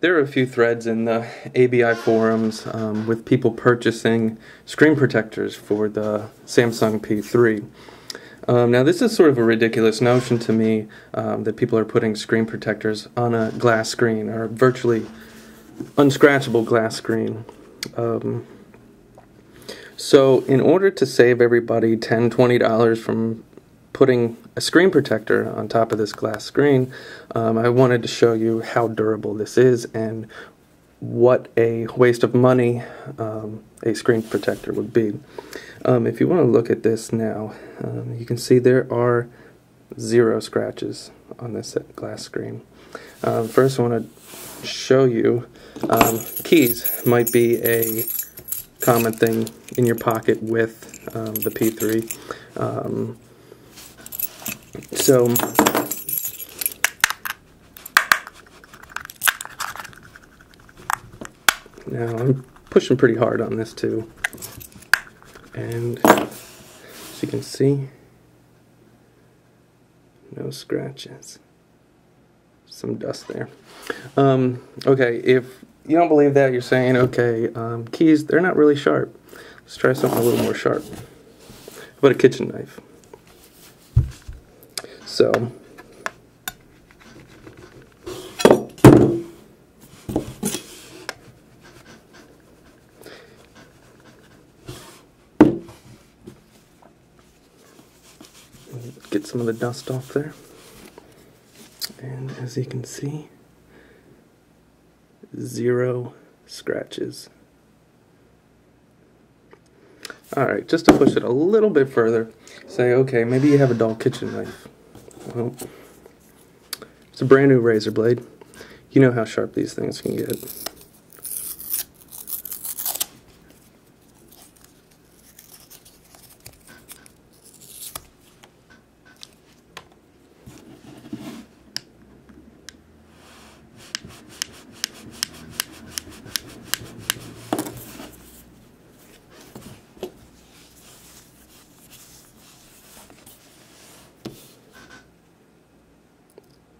there are a few threads in the ABI forums um, with people purchasing screen protectors for the Samsung P3. Um, now, this is sort of a ridiculous notion to me um, that people are putting screen protectors on a glass screen or virtually unscratchable glass screen. Um, so, in order to save everybody $10, $20 from putting a screen protector on top of this glass screen, um, I wanted to show you how durable this is and what a waste of money um, a screen protector would be. Um, if you want to look at this now, um, you can see there are zero scratches on this glass screen. Um, first, I want to show you um, keys might be a common thing in your pocket with the P3. So now I'm pushing pretty hard on this too. And as you can see, no scratches. Some dust there. Um, okay, if you don't believe that, you're saying, okay, um, keys, they're not really sharp. Let's try something a little more sharp. How about a kitchen knife? So, get some of the dust off there. And as you can see, zero scratches. Alright, just to push it a little bit further, say, okay, maybe you have a dull kitchen knife. Well, it's a brand new razor blade. You know how sharp these things can get.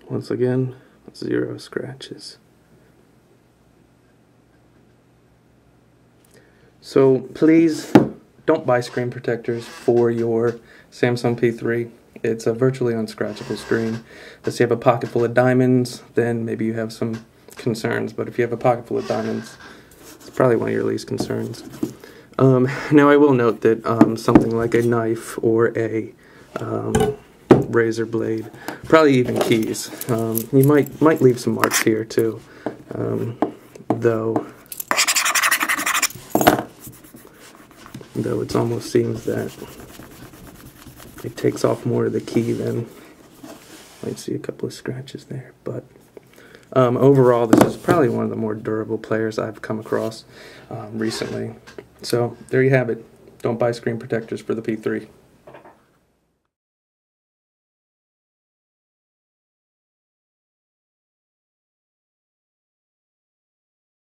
Once again, zero scratches. So please don't buy screen protectors for your Samsung P3. It's a virtually unscratchable screen. Unless you have a pocket full of diamonds, then maybe you have some concerns. But if you have a pocket full of diamonds, it's probably one of your least concerns. Um, now I will note that um, something like a knife or a um, razor blade, probably even keys. Um, you might might leave some marks here too, um, though. Though it almost seems that it takes off more of the key than might see a couple of scratches there, but um, overall, this is probably one of the more durable players I've come across um, recently. So there you have it. Don't buy screen protectors for the P3.